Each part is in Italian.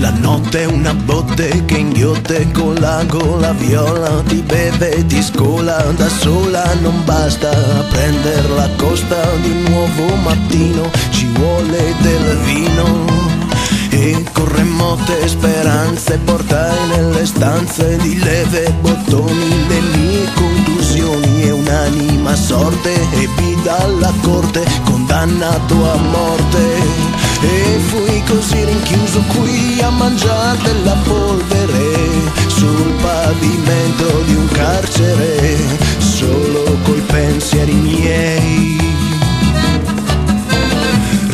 La notte è una botte che inghiotte con la gola viola Ti beve, ti scola da sola Non basta prendere la costa di un nuovo mattino Ci vuole del vino. E con remote speranze portai nelle stanze di leve bottoni le mie conclusioni e un'anima sorte ebbi dalla corte condannato a morte e fui così rinchiuso qui a mangiare della polvere sul pavimento di un carcere, solo coi pensieri miei.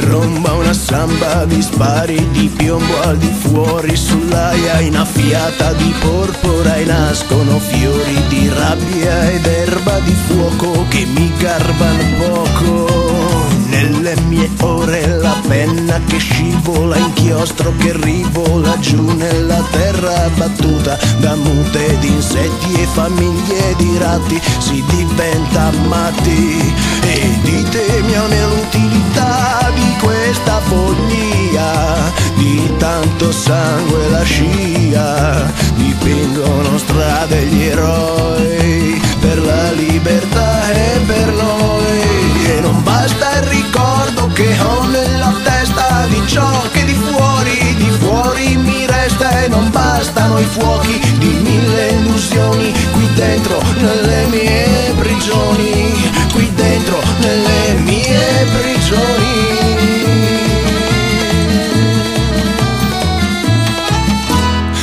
Romba una samba di spari di piombo al di fuori sull'aia innaffiata di porpora e nascono fiori di rabbia ed erba di fuoco che mi garbano poco penna che scivola, inchiostro che rivola giù nella terra battuta da mute di insetti e famiglie di ratti si diventa matti e ditemi a me l'utilità di questa follia di tanto sangue la non bastano i fuochi di mille illusioni. Qui dentro nelle mie prigioni, qui dentro nelle mie prigioni.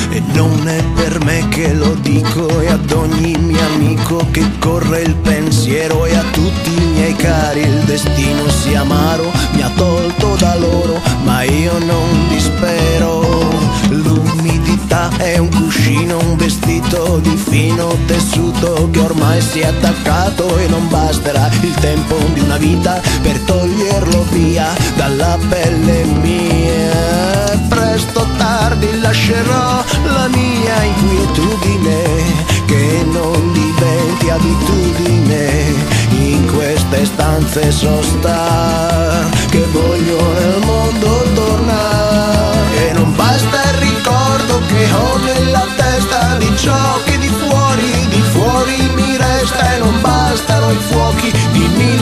E non è per me che lo dico e ad ogni mio amico che corre il pensiero e a tutti i miei cari il destino sia amaro mi ha tolto da loro ma io non dispero fino tessuto che ormai si è attaccato e non basterà il tempo di una vita per toglierlo via dalla pelle mia. Presto o tardi lascerò la mia inquietudine che non diventi abitudine in queste stanze so star che voglio nel mondo walkie. Need me